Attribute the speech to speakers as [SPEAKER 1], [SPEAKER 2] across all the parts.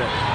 [SPEAKER 1] It?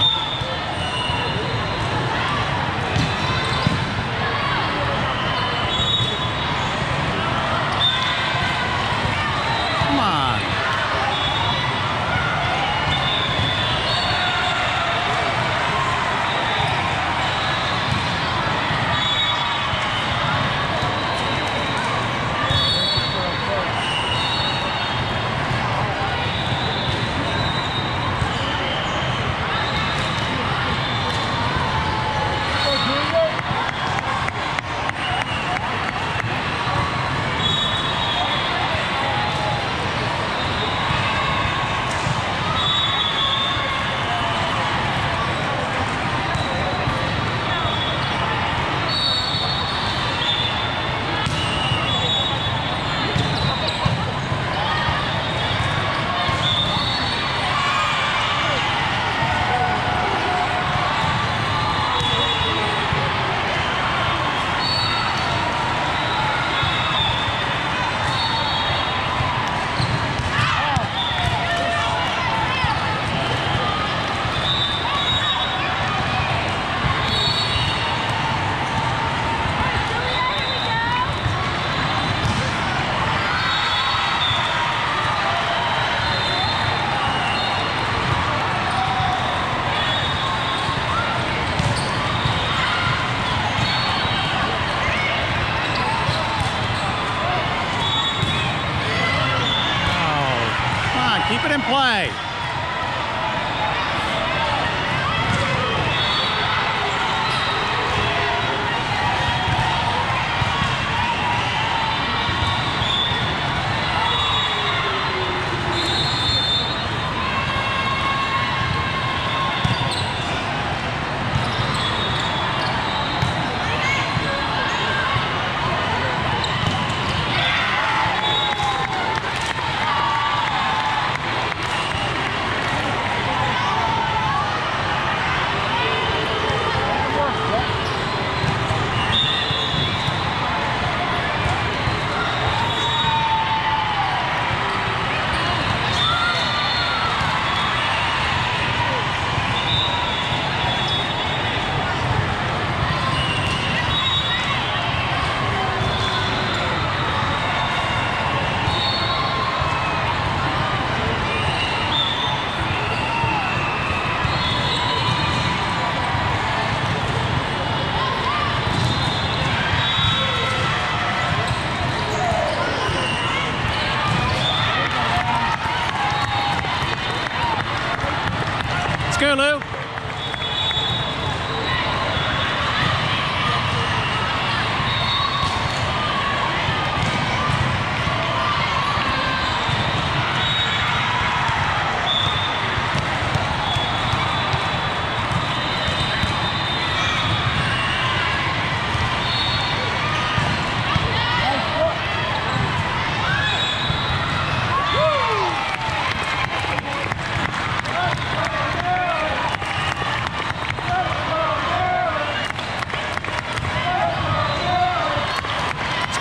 [SPEAKER 1] Go, Lu.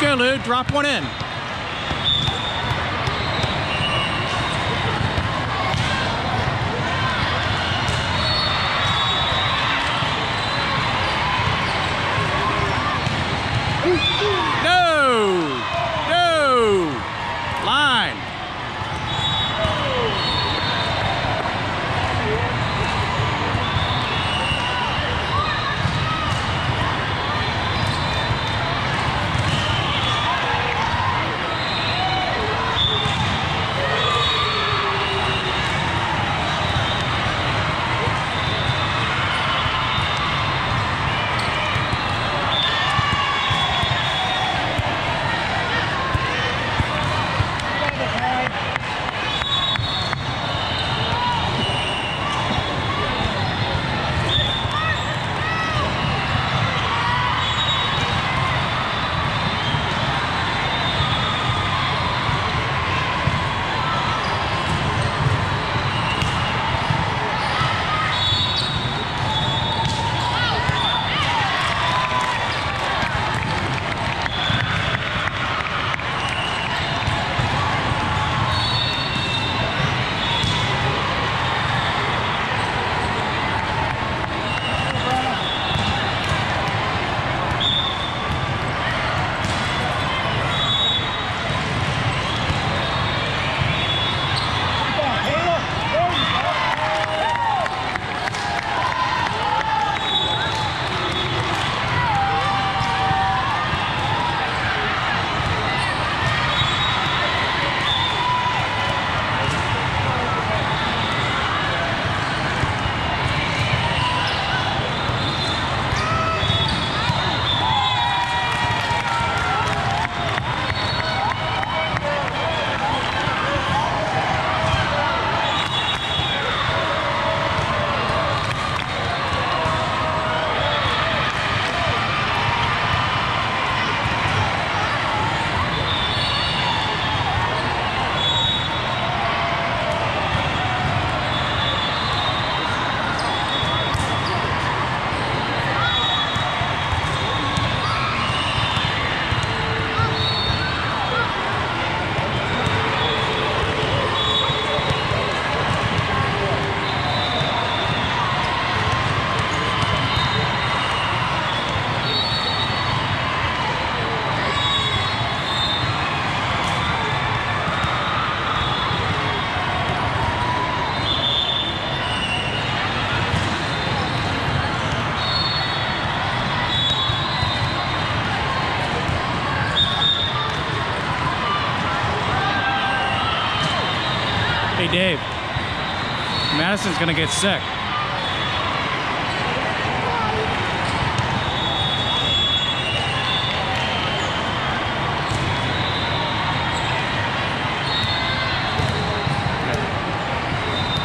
[SPEAKER 1] Lu. Drop one in. Madison's gonna get sick.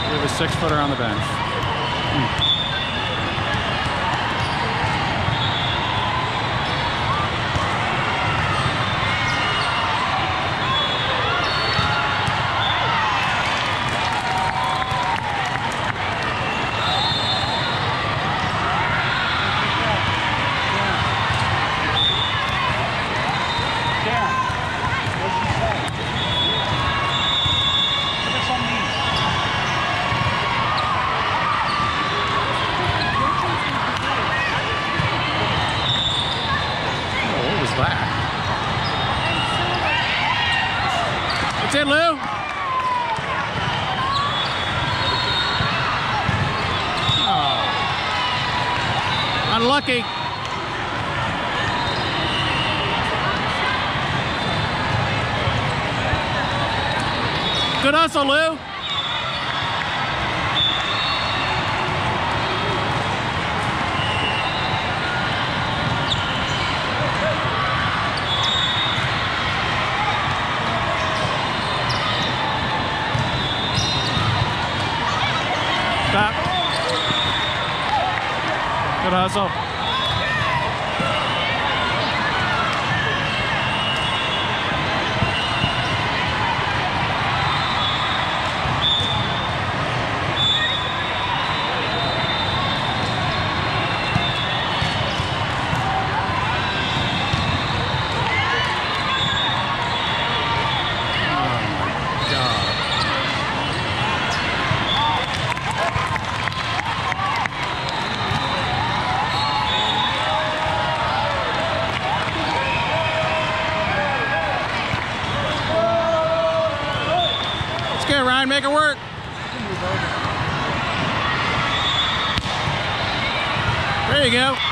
[SPEAKER 1] We have a six footer on the bench. Oh, Good hustle, Lu. Stop. Good hustle. There you go.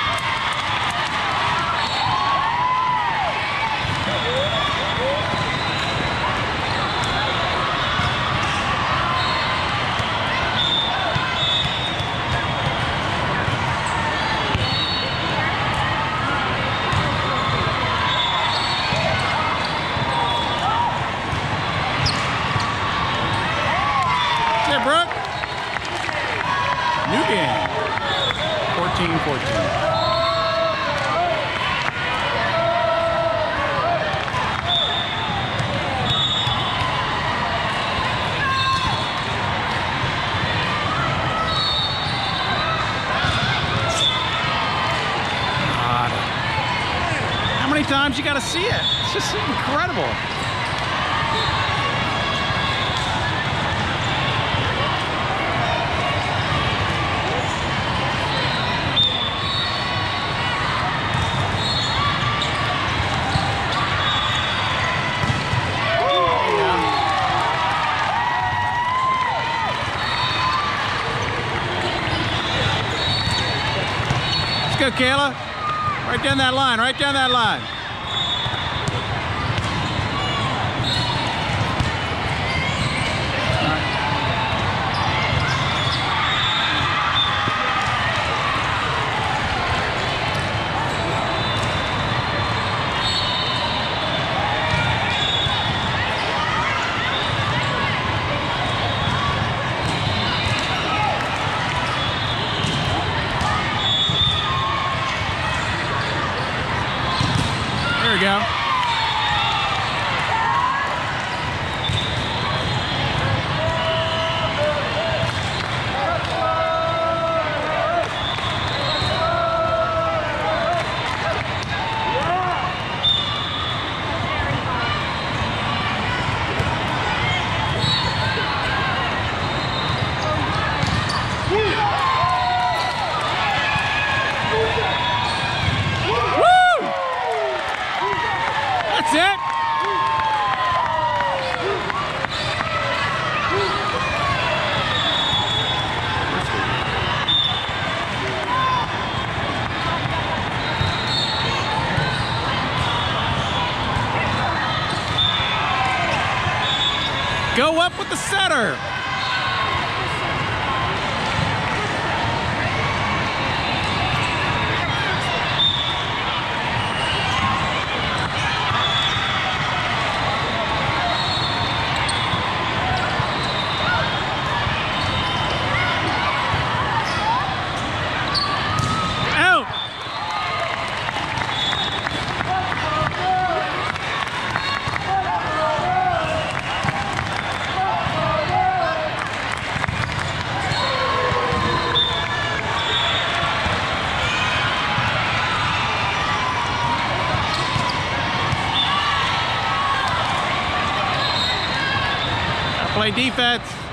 [SPEAKER 1] Times you got to see it? It's just incredible. Let's go, Kayla. Right down that line, right down that line. Play defense.